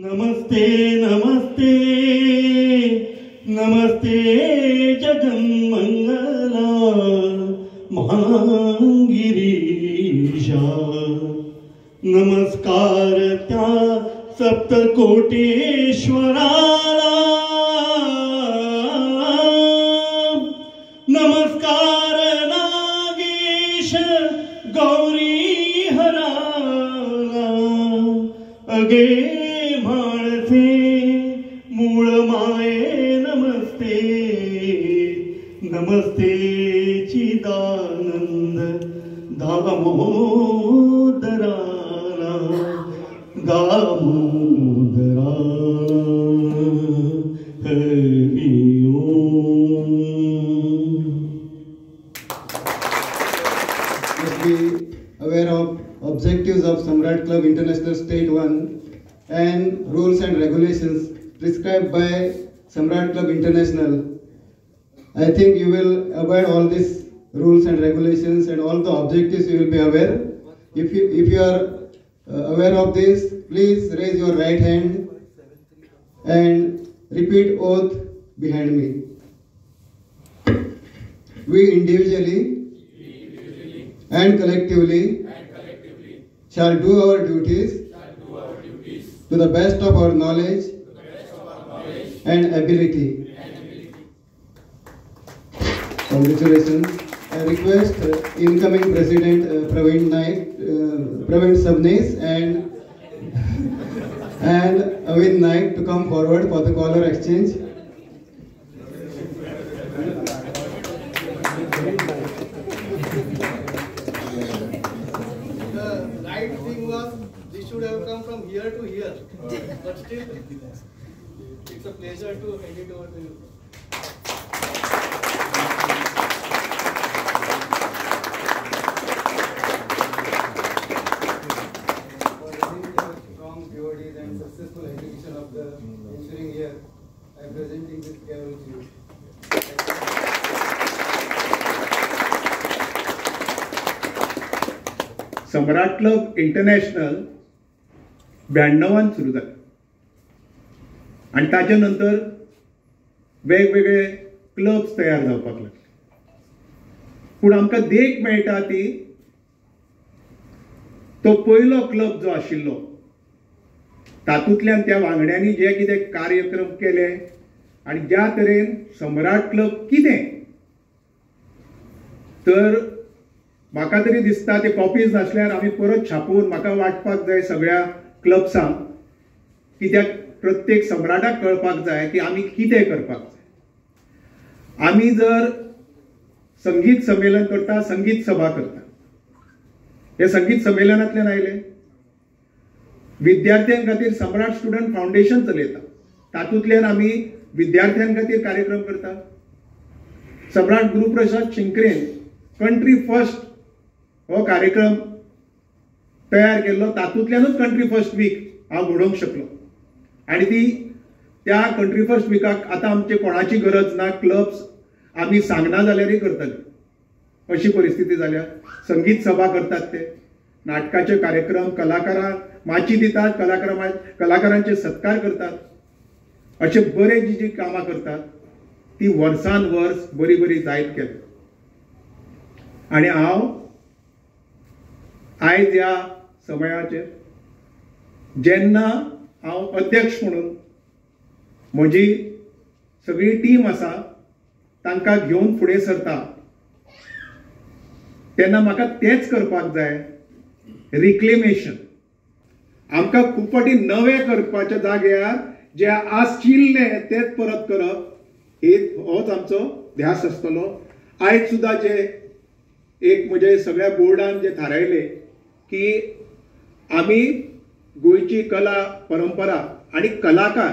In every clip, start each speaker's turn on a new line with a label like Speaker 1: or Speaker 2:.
Speaker 1: नमस्ते नमस्ते. नमस्ते जगन्मंगला महागिरीशा. नमस्कार त्या सप्तकोटेश्वराला. नमस्ते नमस्ते चिदानंद दामोदराला Damodara Hari
Speaker 2: must be aware of objectives of Samrat Club International State 1 and rules and regulations prescribed by Samrat Club International. I think you will abide all these rules and regulations and all the objectives you will be aware. If you, if you are uh, aware of this, please raise your right hand and repeat oath behind me. We individually and collectively shall do our duties to the best of our knowledge and ability. Congratulations. I request uh, incoming President uh, Praveen Naik, uh, Praveen Sabnis and and Avin Naik to come forward for the caller exchange.
Speaker 3: The right thing was this should have come from here to here, but still, it's a pleasure to hand it over to you.
Speaker 2: Strong devotees and successful execution of the ensuing year, I am presenting this carol to you.
Speaker 4: Samrat club international ब्याण्णवान सुरू झालं आणि ताच्या नंतर वेगवेगळे clubs तयार जावपाक लागले. पूण आमकां देख मेळटा ती. तो पयलो क्लब जो आशिल्लो तातूंतल्यान त्या वांगड्यांनी जे कितें कार्यक्रम केले आनी ज्या तरेन सम्राट क्लब कितें तर म्हाका तरी दिसता ते कॉपीज नासल्यार आमी परत छापून म्हाका वाटपाक जाय सगळ्या क्लब्सांक कित्याक प्रत्येक सम्राटाक कळपाक जाय की आमी कितें करपाक जाय. आमी जर संगीत संमेलन करता संगीत सभा करता. हे संगीत संमेलनांतल्यान आयले. विद्यार्थ्यां खातीर सम्राट स्टुडंट फावंडेशन चलयता. तातूंतल्यान आमी विद्यार्थ्यां खातीर कार्यक्रम करता. सम्राट गुरुप्रसाद शिंकरेन कंट्री फर्स्ट हो कार्यक्रम तयार केल्लो तातूंतल्यानूच कंट्री फर्स्ट वीक हांव घडोवंक शकलो. आनी ती त्या कंट्री फर्स्ट विकाक आतां आमचे कोणाची गरज ना? क्लब्स आमी सांगना जाल्यारय करतले अशी परिस्थिती जाल्या संगीत सभा करतात ते. नाटकाचे कार्यक्रम कलाकारांक माची दितात कलाकारा कलाकारांचे सत्कार करतात. असे बरे जी जी कामां करतात. ती वर्सान वर्स बरी बरी जायत केल्या आणि हांव आयज ह्या समयाचेर जेन्ना हांव अध्यक्ष म्हणून. म्हजी सगळी टीम आसा तांकां घेवन फुडें सरता. तेन्ना म्हाका तेंच करपाक जाय. रिक्लेमेशन आमकां खूब फावटी नवें करपाच्या जाग्यार जे आशिल्ले तेच परत करप हे होच आमचो ध्यास आसतलो. आयज सुद्दां जे एक म्हजे सगळ्या बोर्डान जे थारायले की आमी गोंयची कला परंपरा आणि कलाकार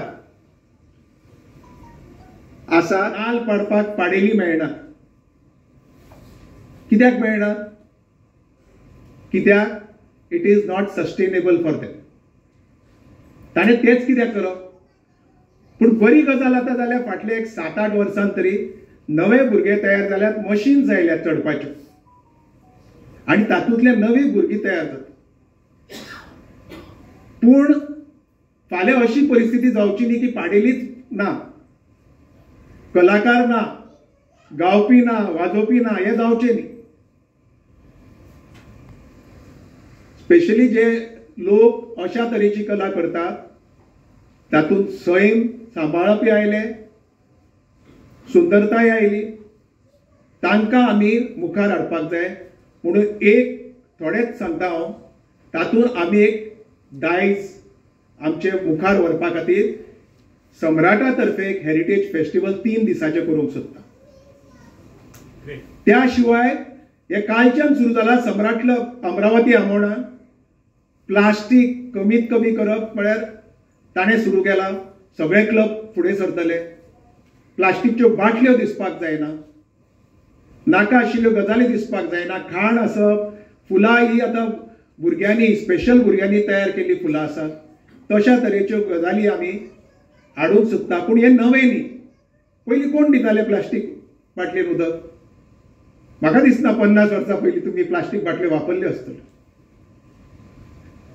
Speaker 4: आसा नाल पाडपाक पाडेली मेळना. कित्याक मेळना? कित्याक? It is not sustainable for them ताणें तेच कित्याक करप पूण बरी गजाल आतां जाल्यार फाटले एक सात आठ वर्सां तरी नवे भुरगे तयार जाल्यात मशीन्स आयल्यात चडपाच्यो. आणि तातूंतले नवी भुरगीं तयार जातात. पूण फाल्यां अशी परिस्थिती जावची न्ही की पाडेलीच ना. कलाकार ना गावपी ना वाजोवपी ना हे जावचे न्ही. स्पेशली जे लोक अशा तरेची कला करतात तातूंत सैम सांबाळपी आयले सुंदरताय आयली. तांकां आमी मुखार हाडपाक जाय. म्हणून एक थोडेच सांगता हांव तातूंत आमी एक दायज आमचे मुखार व्हरपा खातीर सम्राटा तर्फे एक हेरिटेज फेस्टिवल तीन दिसाचें करूंक सोदता. त्या शिवाय हे कालच्यान सुरू जाला सम्राट क्लब अमरावती आमोणा. प्लास्टीक कमीत कमी करप म्हळ्यार ताणें सुरू केला. सगळे क्लब फुडें सरतले. प्लास्टीकच्यो बाटल्यो दिसपाक जायना. नाका आशिल्ल्यो गजाली दिसपाक जायना. खाण आसप फुलां ही आतां भुरग्यांनी स्पेशल भुरग्यांनी तयार केल्ली फुलां आसात तशा तरेच्यो गजाली आमी हाडूंक सोदता पूण हे नवें न्ही पयलीं कोण दिताले प्लास्टीक बाटलेन उदक? म्हाका दिसना पन्नास वर्सां पयलीं तुमी प्लास्टीक बाटल्यो वापरल्यो आसतल्यो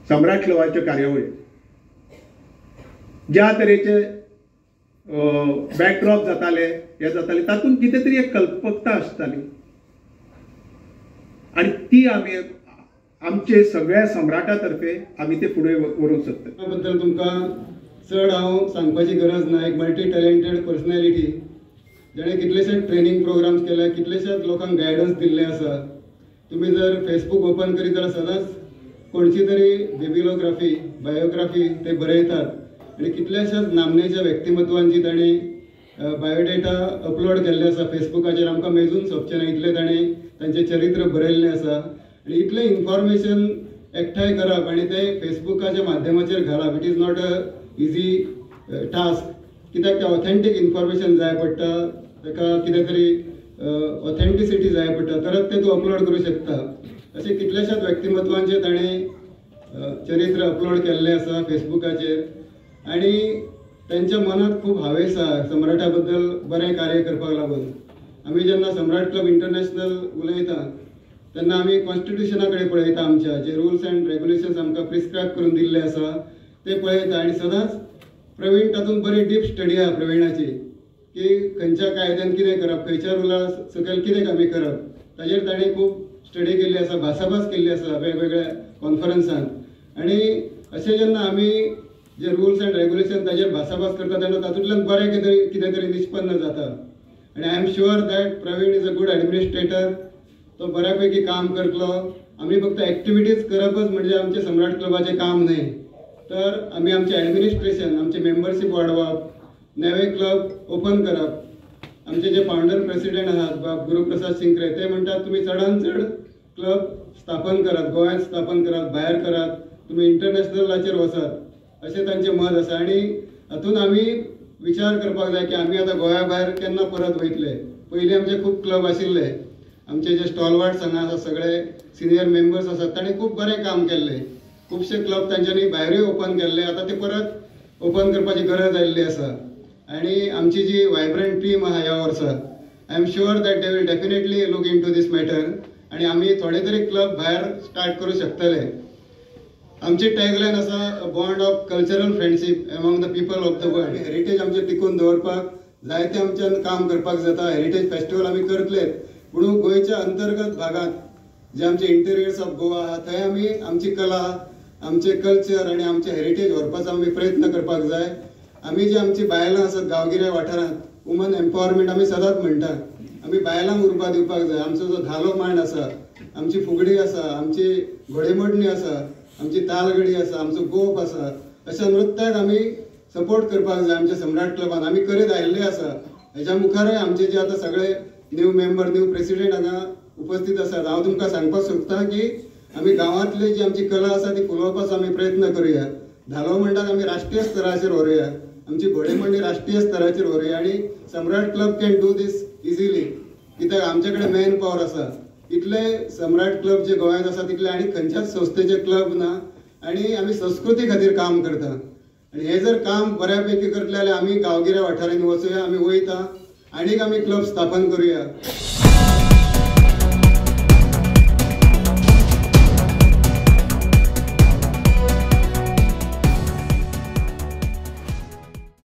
Speaker 4: सम्राट लोवाच्यो कार्यावळी. ज्या तरेचे बॅकड्रॉप जाताले हे जाताले तातूंत कितें तरी एक कल्पकता आसताली आनी ती आमी आमचे सगळ्या सम्राटा तर्फे आमी ते फुडें व्हरूंक सोदता
Speaker 2: बद्दल तुमकां चड हांव सांगपाची गरज ना. एक मल्टी टॅलेंटेड पर्सनॅलिटी जेणे कितलेशेच ट्रेनींग प्रोग्राम्स केल्या कितलेशेच लोकांक गायडन्स दिल्ले आसा. तुमी जर फेसबूक ओपन करीत जाल्यार सदांच कोणची तरी बेबिलोग्राफी बायोग्राफी ते बरयतात आनी कितल्याशाच नामनेच्या व्यक्तिमत्वांची ताणी बायोडेटा अपलोड केल्ले आसा. फेसबुकाचेर आमकां मेजून सोंपचे ना इतले ताणें तांचें चरित्र बरयल्लें आसा. आनी इतलें इन्फॉर्मेशन एकठांय करप आनी तें फेसबुकाच्या माध्यमाचेर घालप. It is not a easy task कित्याक तें ऑथेंटीक इन्फॉर्मेशन जाय पडटा ताका कितें तरी uh, ऑथेंटिसिटी जाय पडटा तरच तें तूं अपलोड करूं शकता. अशें कितलेशेच व्यक्तिमत्वांचे ताणें uh, चरित्र अपलोड केल्लें आसा फेसबुकाचेर. आनी तेंच्या मनांत खूब हावेस आसा सम्राटा बद्दल बरें कार्य करपाक लागून. आमी जेन्ना सम्राट क्लब इंटरनॅशनल उलयता तेन्ना आमी कॉन्स्टिट्युशना कडेन पळयता आमच्या जे रुल्स अँड रेग्युलेशन्स आमकां प्रिस्क्रायब करून दिल्ले आसा ते पळयता आनी सदांच प्रवीण तातूंत बरी डीप स्टडी आहा प्रवीणाची की खंयच्या कायद्यान कितें करप खंयच्या रुला सकयल कितें कमी करप. ताजेर ताणें खूब स्टडी केल्ली आसा भासाभास केल्ली आसा वेगवेगळ्या कॉन्फरन्सांत आनी अशें जेन्ना आमी जे रुल्स अँड रेग्युलेशन ताजेर भासाभास करता तेन्ना तातूंतल्यान बरें कितें तरी कितें तरी निष्पन्न जाता. आनी I am sure that Pravin is a good administrator तो बऱ्यापैकी काम करतलो. आमी फक्त ॲक्टिव्हिटीज करपच म्हणजे आमचे सम्राट क्लबाचें काम न्हय तर आमी आमचें ॲडमिनिस्ट्रेशन आमचे मेंबरशीप वाडोवप नवे क्लब ओपन करप आमचे जे फाउंडर प्रेसिडेंट आहात बाब गुरुप्रसाद शिंकरे ते म्हणटात तुमी चडांत चड क्लब स्थापन करात गोंयांत स्थापन करात भायर करात तुमी इंटरनॅशनलाचेर वचात अशें तांचें मत आसा आनी हातूंत आमी विचार करपाक जाय की आमी आतां गोंया भायर केन्ना परत वयतले? पयलीं आमचे खूब क्लब आशिल्ले. आमचे जे स्टॉलवर्ड्स हांगा आसा सगळे सिनियर मेंबर्स आसात तांणी खूब बरें काम केल्लें खुबशे क्लब तांच्यांनी भायरूय ओपन केल्ले आतां ते परत ओपन करपाची गरज आयिल्ली आसा आनी आमची जी वायब्रंट टीम आहा ह्या वर्सा I am sure that they will definitely look into this matter आनी आमी थोडे तरी क्लब भायर स्टार्ट करूं शकतले आमची टॅगलायन आसा bond of cultural friendship among the people of the world heritage आमचे टिकून दवरपाक जायते आमच्यान काम करपाक जाता. हेरिटेज फेस्टिवल आमी करतलेच पूण गोंयच्या अंतर्गत भागात जे आमचे इंटेरियर्स ऑफ गोवा आहा थंय आमी आमची कला आमचे कल्चर आनी आमचे हेरिटेज व्हरपाचो आमी प्रयत्न करपाक जाय. आमी जी आमची बायलां आसात गांवगिऱ्या वाठारांत वुमन एम्पावरमेंट आमी सदांच म्हणटात आमी बायलांक उर्बा दिवपाक जाय. आमचो जो धालो मांड आसा आमची फुगडी आसा आमची घोडेमोडणी आसा आमची तालगडी आसा आमचो गोप आसा अशा नृत्याक आमी सपोर्ट करपाक जाय आमच्या सम्राट क्लबान. आमी करीत आयिल्ले आसा. हेच्या मुखारय आमचे जे आतां सगळे न्यू मेंबर न्यू प्रेसिडेंट हांगा उपस्थित आसात हांव तुमकां सांगपाक सोदतां की आमी गांवांतली जी आमची कला आसा ती फुलोवपाचो आमी प्रयत्न करुया. धालो म्हणटात आमी राष्ट्रीय स्तराचेर व्हरुया. आमची घोडेमोडणी राष्ट्रीय स्तराचेर व्हरुया आनी Samrat club can do this easily कित्याक आमचे कडेन मॅन पॉवर आसा इतले सम्राट क्लब जे गोंयांत आसा तितले आनी खंयच्याच संस्थेचे क्लब ना. आनी आमी संस्कृती खातीर काम करता. आनी हे जर काम बऱ्या पैकी करतले जाल्यार आमी गांवगिऱ्या वाठारांनी वचूया आमी वयता. आनीक आमी क्लब स्थापन करूया.